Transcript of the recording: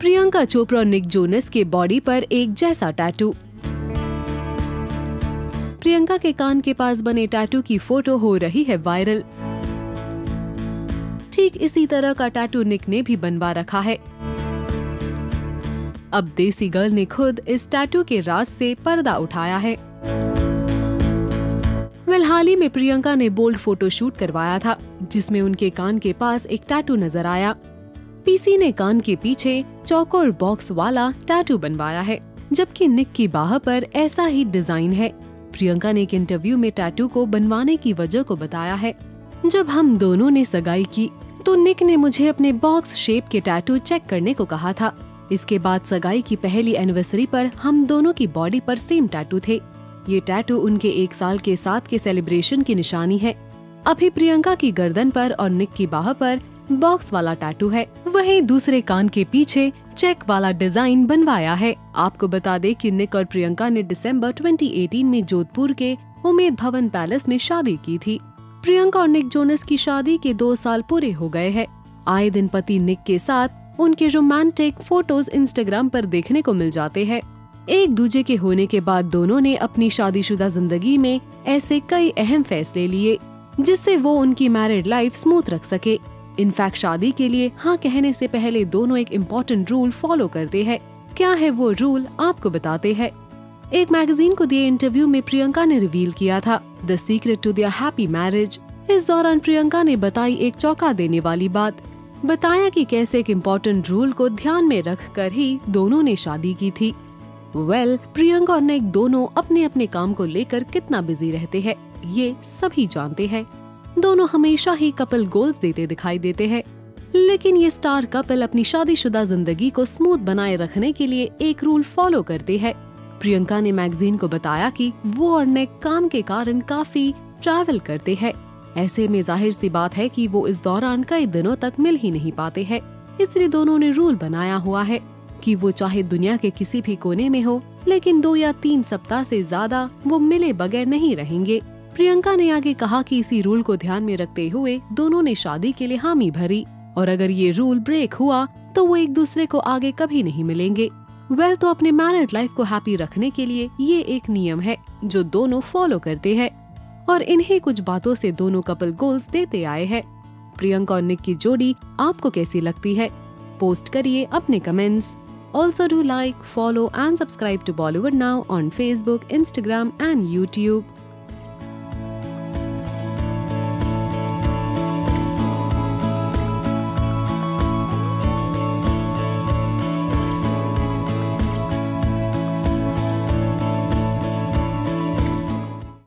प्रियंका चोपड़ा और Nick Jonas के body पर एक जैसा टैटू प्रियंका के कान के पास बने टैटू की फ़ोटो हो रही है वायरल ठीक इसी तरह का टैटू निक ने भी बनवा रखा है। अब देसी गर्ल ने खुद इस टैटू के राज से पर्दा उठाया है। वेल, हाल ही में प्रियंका ने बोल्ड फ़ोटो शूट करवाया था, जिसमें उनके कान के पास एक टैटू नज़र आया। पीसी ने कान के पीछे चौकोर बॉक्स वाला टैटू बनवाया है, जबकि निक की बाह पर ऐसा ही डिज़ाइन है। प्रियंका ने एक इंटरव्यू में टैटू को बनवाने की वजह को बताया है। जब हम दोनों ने सगाई की तो निक ने मुझे अपने बॉक्स शेप के टैटू चेक करने को कहा था। इसके बाद सगाई की पहली एनिवर्सरी पर हम दोनों की बॉडी पर सेम टैटू थे। ये टैटू उनके एक साल के साथ के सेलिब्रेशन की निशानी है। अभी प्रियंका की गर्दन पर और निक की बाह पर बॉक्स वाला टैटू है। वहीं दूसरे कान के पीछे चेक वाला डिज़ाइन बनवाया है। आपको बता दें कि निक और प्रियंका ने दिसंबर 2018 में जोधपुर के उमेद भवन पैलेस में शादी की थी। प्रियंका और निक जोनस की शादी के दो साल पूरे हो गए हैं। आए दिन पति निक के साथ उनके रोमांटिक फ़ोटोज़ इंस्टाग्राम पर देखने को मिल जाते हैं। एक दूजे के होने के बाद दोनों ने अपनी शादीशुदा ज़िंदगी में ऐसे कई अहम फैसले लिए, जिससे वो उनकी मैरिड लाइफ स्मूथ रख सके। इनफैक्ट शादी के लिए हाँ कहने से पहले दोनों एक इम्पोर्टेंट रूल फॉलो करते हैं। क्या है वो रूल आपको बताते हैं। एक मैगजीन को दिए इंटरव्यू में प्रियंका ने रिवील किया था the secret to their happy marriage इस दौरान प्रियंका ने बताई एक चौंका देने वाली बात। बताया कि कैसे एक इम्पोर्टेंट रूल को ध्यान में रख कर ही दोनों ने शादी की थी। वेल well, प्रियंका और निक दोनों अपने अपने काम को लेकर कितना बिज़ी रहते हैं ये सभी जानते हैं। दोनों हमेशा ही कपल गोल्स देते दिखाई देते हैं। लेकिन ये स्टार कपल अपनी शादीशुदा ज़िंदगी को स्मूथ बनाए रखने के लिए एक रूल फॉलो करते हैं। प्रियंका ने मैगजीन को बताया कि वो और निक काम के कारण काफ़ी ट्रैवल करते हैं। ऐसे में ज़ाहिर सी बात है कि वो इस दौरान कई दिनों तक मिल ही नहीं पाते हैं। इसलिए दोनों ने रूल बनाया हुआ है कि वो चाहे दुनिया के किसी भी कोने में हो, लेकिन दो या तीन सप्ताह से ज़्यादा वो मिले बगैर नहीं रहेंगे। प्रियंका ने आगे कहा कि इसी रूल को ध्यान में रखते हुए दोनों ने शादी के लिए हामी भरी, और अगर ये रूल ब्रेक हुआ तो वो एक दूसरे को आगे कभी नहीं मिलेंगे। वेल तो अपने मैरिड लाइफ को हैप्पी रखने के लिए ये एक नियम है, जो दोनों फॉलो करते हैं, और इन्हीं कुछ बातों से दोनों कपल गोल्स देते आए हैं। प्रियंका और निक की जोड़ी आपको कैसी लगती है? पोस्ट करिए अपने comments. Also do like follow and subscribe to Bollywood now on Facebook Instagram and YouTube